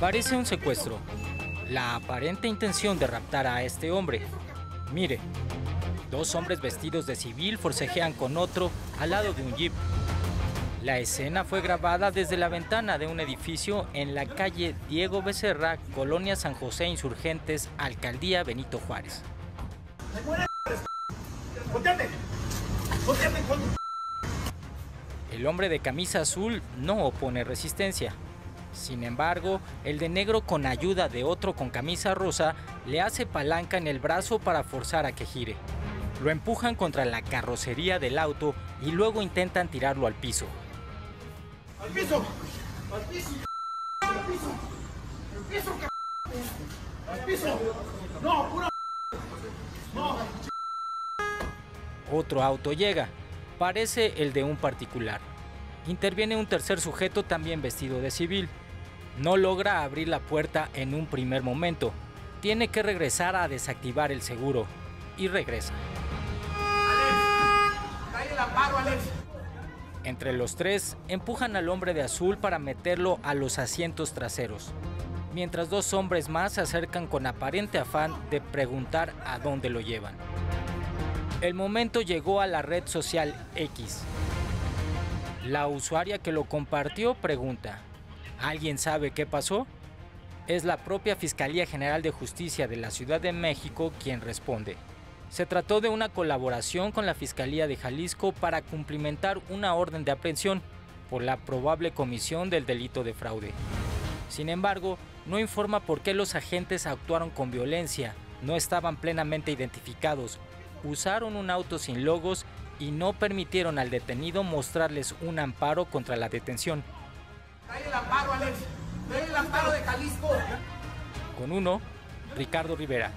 Parece un secuestro. La aparente intención de raptar a este hombre. Mire, dos hombres vestidos de civil forcejean con otro al lado de un jeep. La escena fue grabada desde la ventana de un edificio en la calle Diego Becerra, Colonia San José Insurgentes, Alcaldía Benito Juárez. El hombre de camisa azul no opone resistencia. Sin embargo, el de negro con ayuda de otro con camisa rosa le hace palanca en el brazo para forzar a que gire. Lo empujan contra la carrocería del auto y luego intentan tirarlo al piso. ¡Al piso! ¡Al piso! ¡Al piso! ¡Al piso! ¡Al piso! ¡No, pura! ¡No! Otro auto llega. Parece el de un particular. Interviene un tercer sujeto también vestido de civil. No logra abrir la puerta en un primer momento. Tiene que regresar a desactivar el seguro. Y regresa. ¡Cae el amparo, Alex! Entre los tres, empujan al hombre de azul para meterlo a los asientos traseros, mientras dos hombres más se acercan con aparente afán de preguntar a dónde lo llevan. El momento llegó a la red social X. La usuaria que lo compartió pregunta, ¿alguien sabe qué pasó? Es la propia Fiscalía General de Justicia de la Ciudad de México quien responde. Se trató de una colaboración con la Fiscalía de Jalisco para cumplimentar una orden de aprehensión por la probable comisión del delito de fraude. Sin embargo, no informa por qué los agentes actuaron con violencia, no estaban plenamente identificados, usaron un auto sin logos y no permitieron al detenido mostrarles un amparo contra la detención. ¡Cae el amparo, Alex! ¡Cae el amparo de Jalisco! Con uno, Ricardo Rivera.